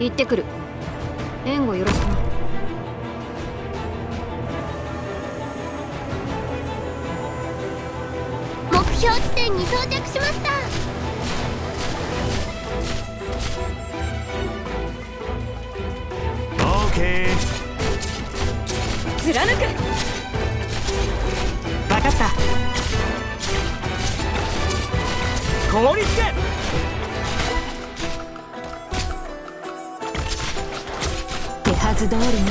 行ってくる。援護よろしくな目標地点に到着しました。オーケー貫く。分かった。凍りつけ手はず通りに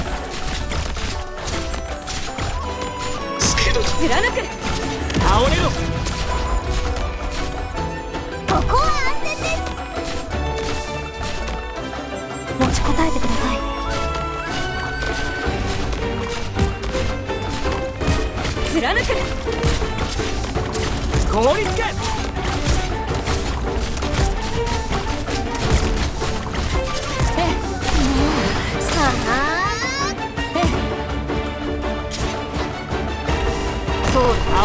ス貫く。倒れろここは安全です。持ちこたえてください。貫く。凍りつけ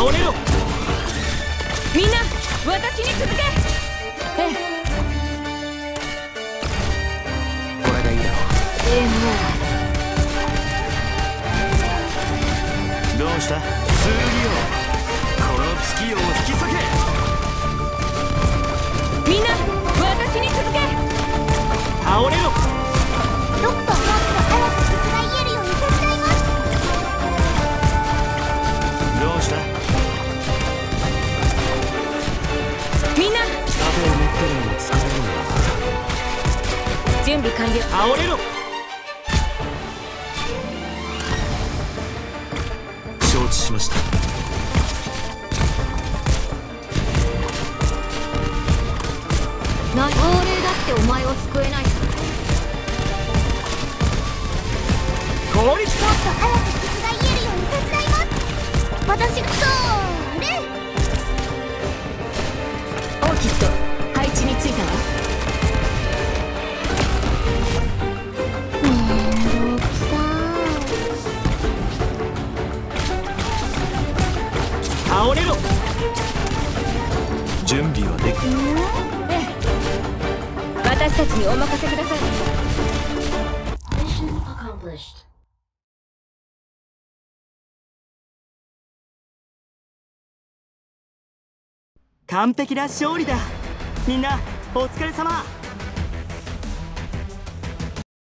倒れろみんな私に続け。ええ。これでいいだろええもう。どうした？次よ。この月を引き裂け備完了倒れろ承知しました。な亡霊だってお前を救えない。さ凍りつけもっと早く傷が癒えるように手伝います。私そ準備はできええ。私たちにお任せください.完璧な勝利だみんなお疲れ様